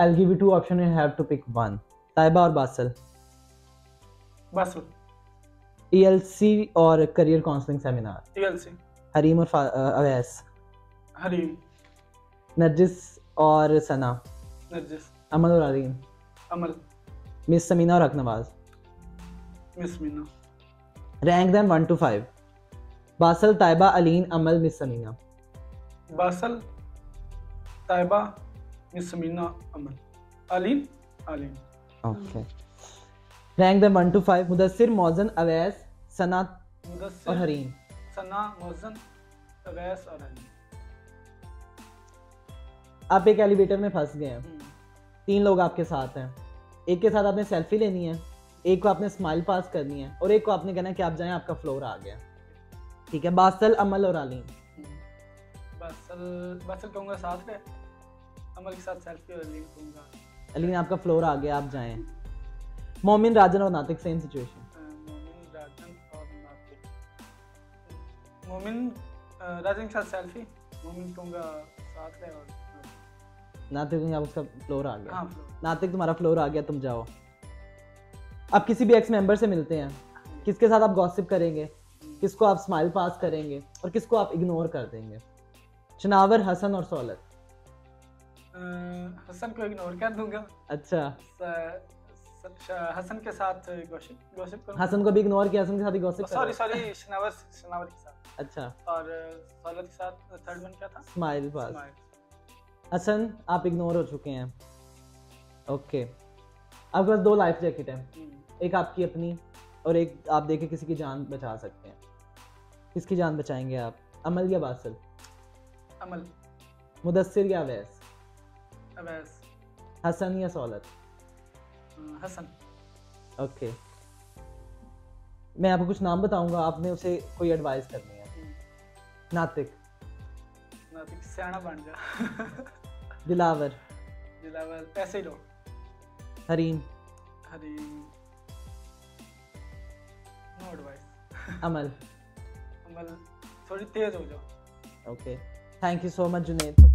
I'll give you two options. You have to pick one. Taiba or Basel. Basel ELC और career counseling seminar. TLC हरीम और फा- अ, अवैस. हरीम नरजिस और सना. नरजिस अमल और अलीम. अमल miss Samina और Aknawaz. Miss Meena Rank them one to five. Basel, Taiba, Aleen, Amal, Miss Samina. Basal Taiba miss Meena Amal Aleen Aleen Okay. Rank them one to five. Mudassir, Mozan, Awais, Sana और अवैस और अली आप एक elevator में फंस गए हैं। तीन लोग आपके साथ हैं। एक के साथ आपने सेल्फी लेनी है एक को आपने स्माइल पास करनी है और एक को आपने कहना है कि आप जाएँ आपका फ्लोर आ गया। ठीक है बासल अमल और अलीम बासल बासल कहूँगा साथ है अमल के साथ सेल्फी और अली कहूँगा अलीम आपका फ्लोर आ गया आप जाएँ। मोमिन राजन और नातिक सेम सिचुएशन मोमिन राजन और नातिक। मोमिन राजन के साथ सेल्फी मोमिन कहूँगा साथ है और नातिक। को आप उसका फ्लोर आ गया हाँ नातिक तुम्हारा फ्लोर आ गया तुम जाओ। आप किसी भी एक्स मेंबर से मिलते हैं। किसके साथ आप गॉसिप करेंगे? किसको आप स्माइल पास करेंगे? और किसको आप इग्नोर कर देंगे? चनावर हसन और सौलत। हसन को इग्नोर कर दूँगा। अच्छा। हसन के साथ गॉसिप गॉसिप करूँगा। हसन को भी इग्नोर किया हसन के साथ ही gossip sorry sorry Shanawar Shanawar के साथ। अच्छा। और सौलत के साथ थर्ड वन क्या था? स्माइल पास हसन आप इग्नोर हो चुके हैं। ओके आपके पास दो लाइफ जैकेट है। एक आपकी अपनी और एक आप देखे किसी की जान बचा सकते हैं। किसकी जान बचाएँगे आप? अमल या बासल? अमल। मुदस्सिर या अवैस अवैस हसन या सौलत? हसन। ओके। मैं आपको कुछ नाम बताऊँगा आपने उसे कोई एडवाइस करनी है। हम्म, नातिक। नातिक सियाना बन जा। दिलावर। दिलावर पैसे ही लो। Hareem Hari no advice Amal. अमल थोड़ी तेज हो जाओ। Okay. Thank you so much Junaid